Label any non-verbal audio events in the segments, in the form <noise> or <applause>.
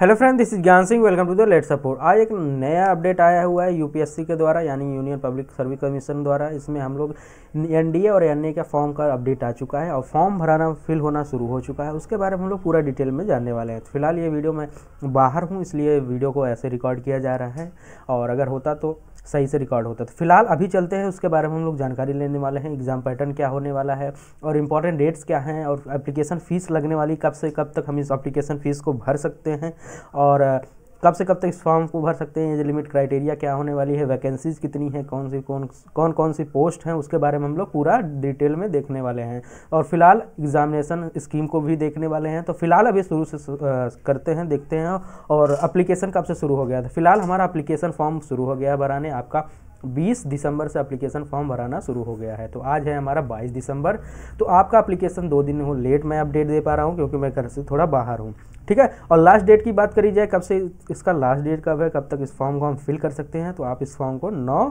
Hello friend this is Gyan Singh welcome to the let support आज एक नया update आया हुआ है यूपीएससी के द्वारा, यानी यूनियन पब्लिक सर्विस कमीशन द्वारा। इसमें हम लोग एनडीए और एनए का फॉर्म का अपडेट आ चुका है और फॉर्म भराना फिल होना शुरू हो चुका है। उसके बारे में हम लोग पूरा डिटेल में जानने वाले हैं। फ़िलहाल ये वीडियो मैं बाहर हूँ, इसलिए वीडियो को ऐसे रिकॉर्ड किया जा रहा है। और अगर होता तो सही से रिकॉर्ड होता तो फ़िलहाल अभी चलते हैं, उसके बारे में हम लोग जानकारी लेने वाले हैं एग्ज़ाम पैटर्न क्या होने वाला है, और इंपॉर्टेंट डेट्स क्या हैं, और एप्लीकेशन फ़ीस लगने वाली कब से कब तक हम इस एप्लीकेशन फ़ीस को भर सकते हैं, और कब से कब तक इस फॉर्म को भर सकते हैं? ये लिमिट क्राइटेरिया क्या होने वाली है? वैकेंसीज कितनी है? कौन सी, कौन कौन कौन सी पोस्ट हैं? उसके बारे में हम लोग पूरा डिटेल में देखने वाले हैं। और फ़िलहाल एग्जामिनेशन स्कीम को भी देखने वाले हैं। तो फ़िलहाल अभी शुरू से करते हैं, देखते हैं। और अप्लीकेशन कब से शुरू हो गया था? फ़िलहाल हमारा अप्लीकेशन फॉर्म शुरू हो गया है। भराने आपका 20 दिसंबर से एप्लीकेशन फॉर्म भराना शुरू हो गया है। तो आज है हमारा 22 दिसंबर। तो आपका एप्लीकेशन दो दिन हो लेट मैं अपडेट दे पा रहा हूँ क्योंकि मैं घर से थोड़ा बाहर हूँ। ठीक है? और लास्ट डेट की बात करी जाए, कब से इसका लास्ट डेट कब है, कब तक इस फॉर्म को हम फिल कर सकते हैं तो आप इस फॉर्म को नौ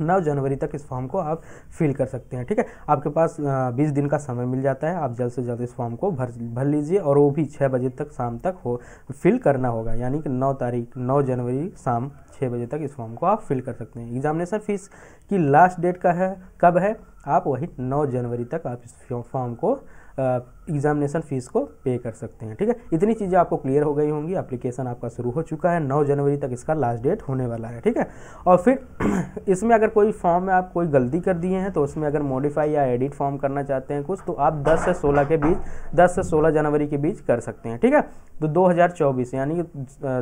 नौ जनवरी तक इस फॉर्म को आप फिल कर सकते हैं, ठीक है? आपके पास बीस दिन का समय मिल जाता है, आप जल्द से जल्द इस फॉर्म को भर भर लीजिए और वो भी छः बजे तक शाम तक हो, फिल करना होगा, यानी कि नौ तारीख, नौ जनवरी शाम छः बजे तक इस फॉर्म को आप फिल कर सकते हैं। एग्जामिनेशन फ़ीस की लास्ट डेट का है, कब है? आप वही नौ जनवरी तक आप इस फॉर्म को एग्जामिनेशन फ़ीस को पे कर सकते हैं, ठीक है? इतनी चीज़ें आपको क्लियर हो गई होंगी, एप्लीकेशन आपका शुरू हो चुका है, नौ जनवरी तक इसका लास्ट डेट होने वाला है, ठीक है? और फिर <clears throat> इसमें अगर कोई फॉर्म में आप कोई गलती कर दिए हैं तो उसमें अगर मॉडिफाई या एडिट फॉर्म करना चाहते हैं कुछ तो आप 10 से 16 के बीच 10 से 16 जनवरी के बीच कर सकते हैं, ठीक है? तो 2024 यानी कि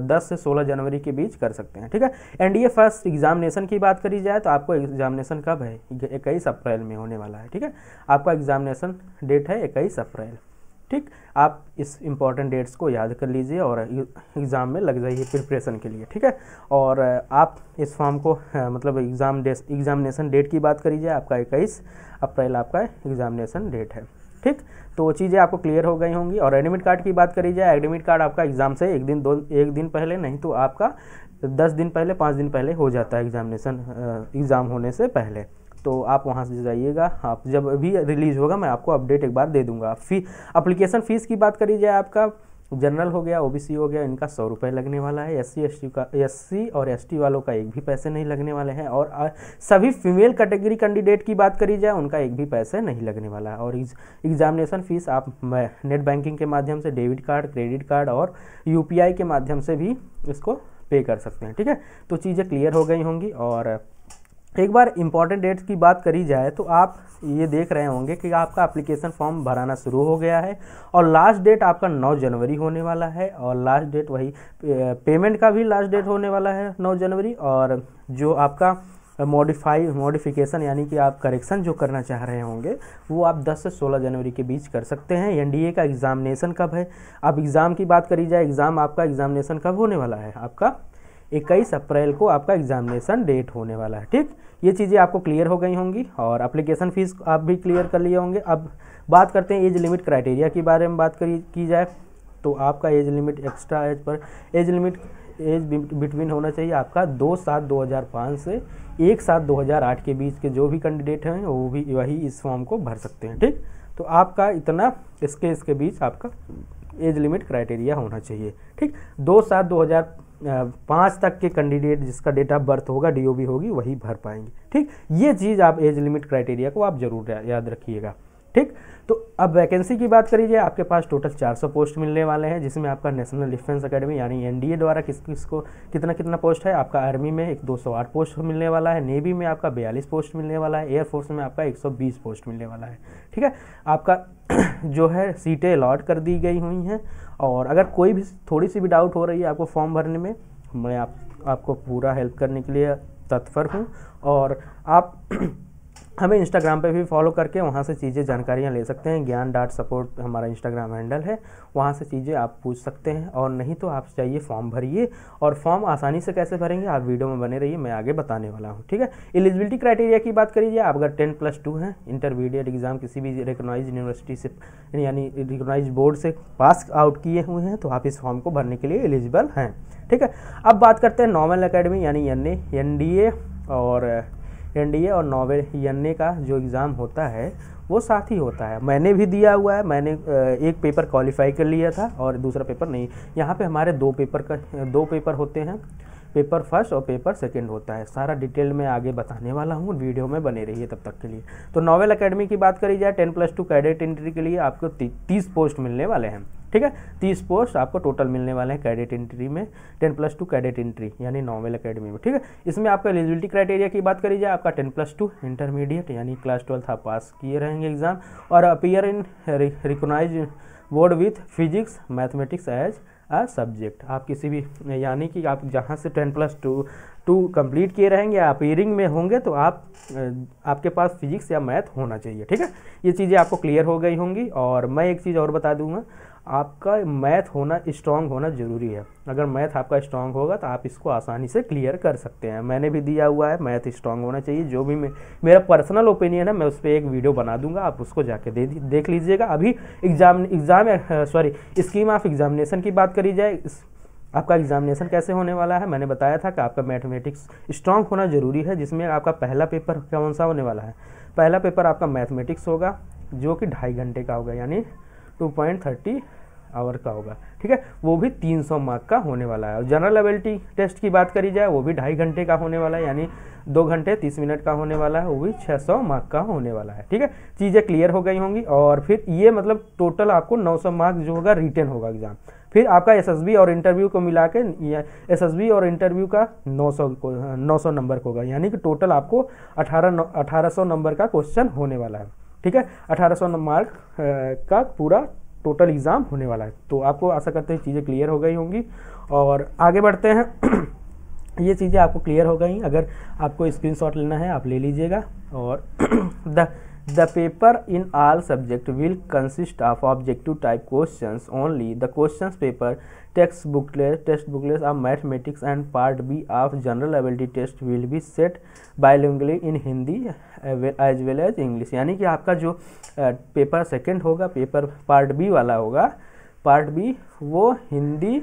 10 से 16 जनवरी के बीच कर सकते हैं, ठीक है? एनडीए फ़र्स्ट एग्जामिनेशन की बात करी जाए तो आपको एग्जामिनेशन कब है? इक्कीस अप्रैल में होने वाला है, ठीक है? आपका एग्जामिनेशन डेट है इक्कीस अप्रैल। ठीक? आप इस इंपॉर्टेंट डेट्स को याद कर लीजिए और एग्ज़ाम में लग जाइए प्रिपरेशन के लिए, ठीक है? और आप इस फॉर्म को मतलब एग्ज़ाम एग्ज़ामिनेशन डेट की बात करीजिए, आपका इक्कीस अप्रैल आपका एग्ज़ामिनेशन डेट है, ठीक? तो वो चीज़ें आपको क्लियर हो गई होंगी और एडमिट कार्ड की बात करी जाए एडमिट कार्ड आपका एग्ज़ाम से एक दिन, दो, एक दिन पहले, नहीं तो आपका दस दिन पहले, पाँच दिन पहले हो जाता है एग्ज़ामिनेशन एग्ज़ाम होने से पहले तो आप वहाँ से जाइएगा। आप जब भी रिलीज़ होगा, मैं आपको अपडेट एक बार दे दूँगा। फ़ी अप्लीकेशन फ़ीस की बात करी जाए आपका जनरल हो गया ओबीसी हो गया, इनका सौ रुपये लगने वाला है। एस सी का एससी और एसटी वालों का एक भी पैसे नहीं लगने वाले हैं। और सभी फीमेल कैटेगरी कैंडिडेट की बात करी जाए, उनका एक भी पैसे नहीं लगने वाला है। और एग्जामिनेशन फ़ीस आप नेट बैंकिंग के माध्यम से डेबिट कार्ड क्रेडिट कार्ड और यूपीआई के माध्यम से भी इसको पे कर सकते हैं, ठीक है? तो चीज़ें क्लियर हो गई होंगी और एक बार इंपॉर्टेंट डेट्स की बात करी जाए तो आप ये देख रहे होंगे कि आपका एप्लीकेशन फॉर्म भराना शुरू हो गया है और लास्ट डेट आपका 9 जनवरी होने वाला है और लास्ट डेट वही पेमेंट का भी लास्ट डेट होने वाला है 9 जनवरी और जो आपका मॉडिफाई मॉडिफिकेशन यानी कि आप करेक्शन जो करना चाह रहे होंगे, वो आप 10 से 16 जनवरी के बीच कर सकते हैं। एनडीए का एग्ज़ामिनेशन कब है? अब एग्ज़ाम की बात करी जाए एग्ज़ाम आपका एग्ज़ामिनेशन कब होने वाला है? आपका इक्कीस अप्रैल को आपका एग्जामिनेशन डेट होने वाला है, ठीक? ये चीज़ें आपको क्लियर हो गई होंगी और अप्लीकेशन फ़ीस आप भी क्लियर कर लिए होंगे। अब बात करते हैं एज लिमिट क्राइटेरिया के बारे में बात करी, की जाए तो आपका एज लिमिट एक्स्ट्रा एज पर एज लिमिट एज बिटवीन होना चाहिए आपका दो सात दो हज़ार पाँच से एक सात दो हज़ार आठ के बीच के जो भी कैंडिडेट हैं, वो भी वही इस फॉर्म को भर सकते हैं, ठीक? तो आपका इतना, इसके इसके बीच आपका एज लिमिट क्राइटेरिया होना चाहिए, ठीक? दो सात दो हज़ार पाँच तक के कैंडिडेट जिसका डेट ऑफ़ बर्थ होगा डीओबी होगी, वही भर पाएँगे। ठीक? ये चीज़ आप एज लिमिट क्राइटेरिया को आप ज़रूर याद रखिएगा। ठीक? तो अब वैकेंसी की बात करिए, आपके पास टोटल 400 पोस्ट मिलने वाले हैं, जिसमें आपका नेशनल डिफेंस एकेडमी यानी एनडीए द्वारा किस किस को कितना कितना पोस्ट है? आपका आर्मी में एक 208 पोस्ट मिलने वाला है नेवी में आपका 42 पोस्ट मिलने वाला है एयरफोर्स में आपका 120 पोस्ट मिलने वाला है, ठीक है? आपका <clears throat> जो है, सीटें अलॉट कर दी गई हुई हैं, और अगर कोई भी, थोड़ी सी भी डाउट हो रही है आपको फॉर्म भरने में, मैं आप, आपको पूरा हेल्प करने के लिए तत्पर हूँ, और आप <clears throat> हमें इंस्टाग्राम पे भी फॉलो करके वहाँ से चीज़ें जानकारियाँ ले सकते हैं। ज्ञान डाट सपोर्ट हमारा इंस्टाग्राम हैंडल है। वहाँ से चीज़ें आप पूछ सकते हैं और नहीं तो आप चाहिए फॉर्म भरिए और फॉर्म आसानी से कैसे भरेंगे आप वीडियो में बने रहिए, मैं आगे बताने वाला हूँ, ठीक है? एलिजिबिलिटी क्राइटेरिया की बात करिए। आप अगर टेन प्लस टू हैं इंटरमीडिएट एग्ज़ाम किसी भी रिकोगनाइज यूनिवर्सिटी से, यानी रिकोगनाइज बोर्ड से पास आउट किए हुए हैं तो आप इस फॉर्म को भरने के लिए एलिजिबल हैं, ठीक है? अब बात करते हैं नॉर्मल अकेडमी यानी एन एन और एनडीए और नॉवे एन का जो एग्ज़ाम होता है, वो साथ ही होता है। मैंने भी दिया हुआ है, मैंने एक पेपर क्वालिफाई कर लिया था और दूसरा पेपर नहीं। यहाँ पे हमारे दो पेपर का, दो पेपर होते हैं पेपर फ़र्स्ट और पेपर सेकंड होता है। सारा डिटेल में आगे बताने वाला हूँ वीडियो में बने रहिए तब तक के लिए। तो नॉवेल अकेडमी की बात करी जाए ten plus two cadet entry के लिए आपको तीस पोस्ट मिलने वाले हैं। ठीक है? तीस पोस्ट आपको टोटल मिलने वाले हैं कैडेट इंट्री में ten plus two cadet entry यानी नॉवल अकेडमी में, ठीक है? इसमें आपका एलिजिबिलिटी क्राइटेरिया की बात करी जाए, आपका टेन प्लस टू इंटरमीडिएट यानी क्लास ट्वेल्थ आप पास किए रहेंगे एग्ज़ाम और appear in recognise board with physics mathematics as a subject आप किसी भी, यानी कि आप जहाँ से ten plus two two complete किए रहेंगे आप ईयरिंग में होंगे तो आप आपके पास फिजिक्स या मैथ होना चाहिए, ठीक है? ये चीज़ें आपको क्लियर हो गई होंगी, और मैं एक चीज़ और बता दूँगा आपका मैथ होना स्ट्रांग होना ज़रूरी है। अगर मैथ आपका स्ट्रांग होगा तो आप इसको आसानी से क्लियर कर सकते हैं। मैंने भी दिया हुआ है मैथ स्ट्रांग होना चाहिए। जो भी मैं, मेरा पर्सनल ओपिनियन है, मैं उस पर एक वीडियो बना दूँगा, आप उसको जाके दे देख लीजिएगा। अभी exam exam sorry scheme of examination की बात करी जाए आपका एग्जामिनेशन कैसे होने वाला है? मैंने बताया था कि आपका मैथमेटिक्स स्ट्रांग होना ज़रूरी है, जिसमें आपका पहला पेपर कौन सा होने वाला है? पहला पेपर आपका मैथमेटिक्स होगा, जो कि ढाई घंटे का होगा, यानी टू पॉइंट थर्टी आवर का होगा। ठीक है? वो भी 300 मार्क का होने वाला है। और जनरल एबिलिटी टेस्ट की बात करी जाए, वो भी ढाई घंटे का होने वाला है, यानी दो घंटे तीस मिनट का होने वाला है, वो भी 600 मार्क का होने वाला है। ठीक है? चीज़ें क्लियर हो गई होंगी और फिर ये मतलब टोटल आपको 900 मार्क जो होगा रिटर्न होगा एग्ज़ाम फिर आपका एसएसबी और इंटरव्यू को मिला के एसएसबी और इंटरव्यू का 900 को 900 नंबर होगा। यानी कि टोटल आपको 18 1800 नंबर का क्वेश्चन होने वाला है। ठीक है? 1800 मार्क का पूरा टोटल एग्ज़ाम होने वाला है। तो आपको आशा करते हैं चीज़ें क्लियर हो गई होंगी। और आगे बढ़ते हैं। <clears throat> ये चीज़ें आपको क्लियर हो गई। अगर आपको स्क्रीनशॉट लेना है, आप ले लीजिएगा। और <clears throat> the the paper in all subject will consist of objective type question only the question paper text booklet text booklet of mathematics and part B of general ability test will be set bilingually in Hindi as well as English यानी कि आपका जो paper second होगा paper part B वाला होगा part B वो हिंदी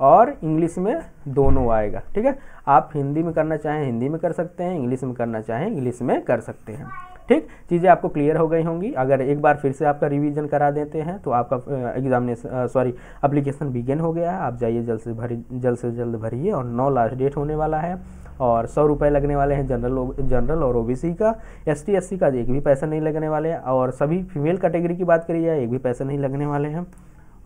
और English में दोनों आएगा। ठीक है? आप हिंदी में करना चाहें हिंदी में कर सकते हैं इंग्लिश में करना चाहें इंग्लिश में कर सकते हैं। ठीक? चीज़ें आपको क्लियर हो गई होंगी। अगर एक बार फिर से आपका रिवीजन करा देते हैं तो आपका एग्जामिनेशन सॉरी अप्लीकेशन बिगेन हो गया है। आप जाइए, जल्द से भरी, जल्द से जल्द भरिए और नौ लास्ट डेट होने वाला है और सौ रुपये लगने वाले हैं जनरल जनरल और ओबीसी का। एस टी का एक भी पैसा नहीं लगने वाले और सभी फीमेल कैटेगरी की बात करी जाए एक भी पैसा नहीं लगने वाले हैं।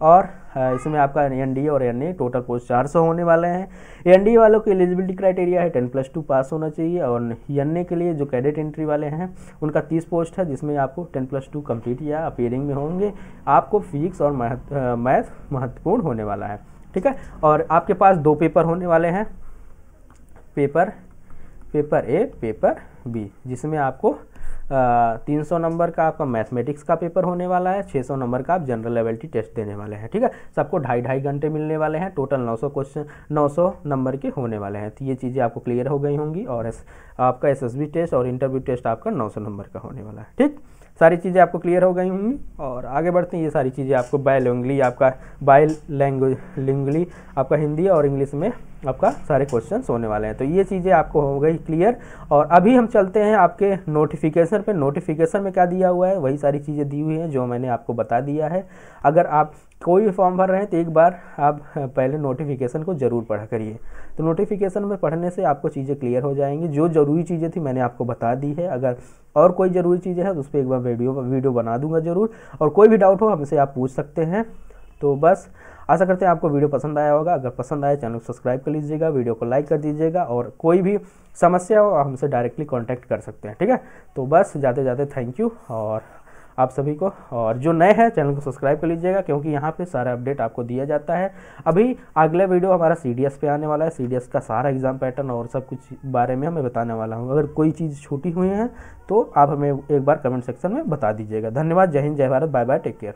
और इसमें आपका एन डी और एन ए टोटल पोस्ट चार सौ होने वाले हैं। एन डी वालों की एलिजिबिलिटी क्राइटेरिया है टेन प्लस टू पास होना चाहिए और एन ए के लिए जो कैडेट एंट्री वाले हैं, उनका तीस पोस्ट है, जिसमें आपको टेन प्लस टू कंप्लीट या अपेयरिंग में होंगे। आपको फिजिक्स और मैथ महत्वपूर्ण होने वाला है, ठीक है? और आपके पास दो पेपर होने वाले हैं paper paper A paper B जिसमें आपको तीन सौ नंबर का आपका मैथमेटिक्स का पेपर होने वाला है छः सौ नंबर का आप जनरल एबिलिटी टेस्ट देने वाले हैं ठीक है? सबको ढाई ढाई घंटे मिलने वाले हैं टोटल नौ सौ क्वेश्चन नौ सौ नंबर के होने वाले हैं तो ये चीज़ें आपको क्लियर हो गई होंगी और एस, आपका एसएसबी टेस्ट और इंटरव्यू टेस्ट आपका नौ सौ नंबर का होने वाला है ठीक? सारी चीज़ें आपको क्लियर हो गई होंगी और आगे बढ़ते हैं, ये सारी चीज़ें आपको बाय लैंग्वेज आपका बाय लैंग्वेज लिंगली आपका हिंदी और इंग्लिश में आपका सारे क्वेश्चन होने वाले हैं। तो ये चीज़ें आपको हो गई क्लियर और अभी हम चलते हैं आपके नोटिफिकेशन पे। नोटिफिकेशन में क्या दिया हुआ है? वही सारी चीज़ें दी हुई हैं जो मैंने आपको बता दिया है। अगर आप कोई भी फॉर्म भर रहे हैं तो एक बार आप पहले नोटिफिकेशन को ज़रूर पढ़ा करिए। तो नोटिफिकेशन में पढ़ने से आपको चीज़ें क्लियर हो जाएँगी। जो ज़रूरी चीज़ें थी मैंने आपको बता दी है। अगर और कोई ज़रूरी चीज़ें हैं तो उस पर एक बार वीडियो वीडियो बना दूँगा ज़रूर। और कोई भी डाउट हो हमसे आप पूछ सकते हैं। तो बस, आशा करते हैं आपको वीडियो पसंद आया होगा। अगर पसंद आया, चैनल को सब्सक्राइब कर लीजिएगा, वीडियो को लाइक कर दीजिएगा, और कोई भी समस्या हो हमसे डायरेक्टली कॉन्टैक्ट कर सकते हैं, ठीक है? तो बस जाते जाते थैंक यू, और आप सभी को। और जो नए हैं, चैनल को सब्सक्राइब कर लीजिएगा, क्योंकि यहाँ पे सारा अपडेट आपको दिया जाता है। अभी अगले वीडियो हमारा सीडीएस पे आने वाला है। सीडीएस का सारा एग्ज़ाम पैटर्न और सब कुछ बारे में हमें बताने वाला हूँ। अगर कोई चीज़ छूटी हुई है तो आप हमें एक बार कमेंट सेक्शन में बता दीजिएगा। धन्यवाद। जय हिंद, जय Bharat. Bye bye take care